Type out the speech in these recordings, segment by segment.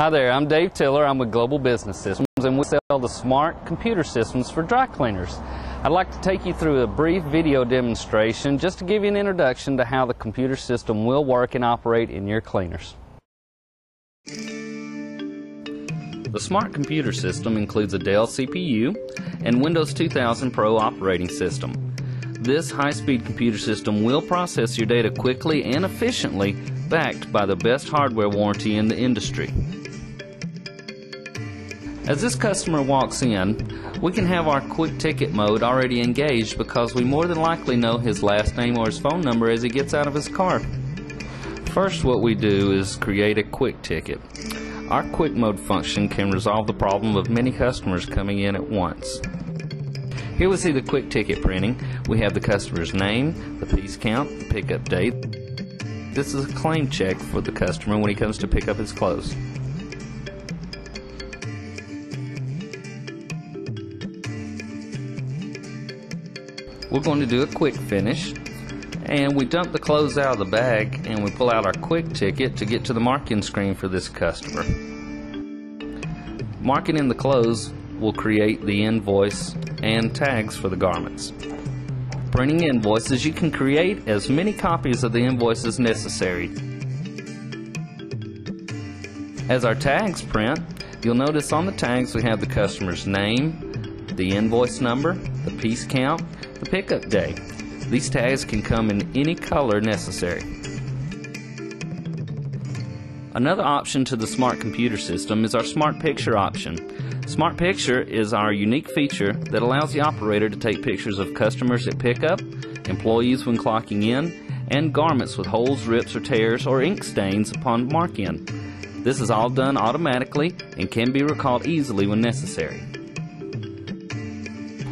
Hi there, I'm Dave Tiller. I'm with Global Business Systems and we sell the smart computer systems for dry cleaners. I'd like to take you through a brief video demonstration just to give you an introduction to how the computer system will work and operate in your cleaners. The smart computer system includes a Dell CPU and Windows 2000 Pro operating system. This high-speed computer system will process your data quickly and efficiently, backed by the best hardware warranty in the industry. As this customer walks in, we can have our quick ticket mode already engaged because we more than likely know his last name or his phone number as he gets out of his car. First what we do is create a quick ticket. Our quick mode function can resolve the problem of many customers coming in at once. Here we see the quick ticket printing. We have the customer's name, the piece count, the pickup date. This is a claim check for the customer when he comes to pick up his clothes. We're going to do a quick finish and we dump the clothes out of the bag and we pull out our quick ticket to get to the marking screen for this customer. Marking in the clothes will create the invoice and tags for the garments. Printing invoices, you can create as many copies of the invoice as necessary. As our tags print, you'll notice on the tags we have the customer's name, the invoice number, the piece count, the pickup day. These tags can come in any color necessary. Another option to the Smart Computer System is our Smart Picture option. Smart Picture is our unique feature that allows the operator to take pictures of customers at pickup, employees when clocking in, and garments with holes, rips, or tears or ink stains upon mark in. This is all done automatically and can be recalled easily when necessary.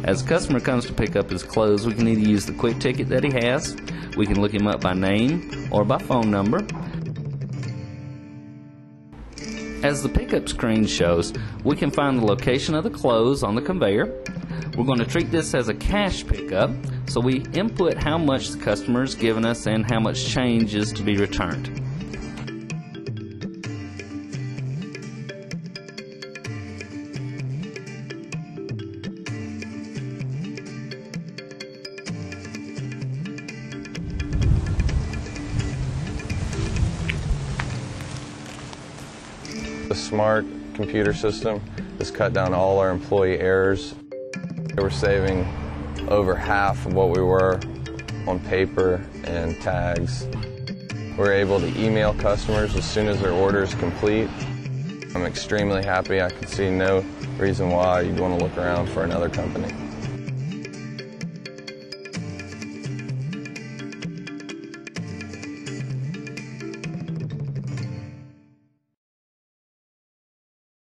As a customer comes to pick up his clothes, we can either use the quick ticket that he has, we can look him up by name or by phone number. As the pickup screen shows, we can find the location of the clothes on the conveyor. We're going to treat this as a cash pickup, so we input how much the customer has given us and how much change is to be returned. The smart computer system has cut down all our employee errors. We're saving over half of what we were on paper and tags. We're able to email customers as soon as their order is complete. I'm extremely happy. I can see no reason why you'd want to look around for another company.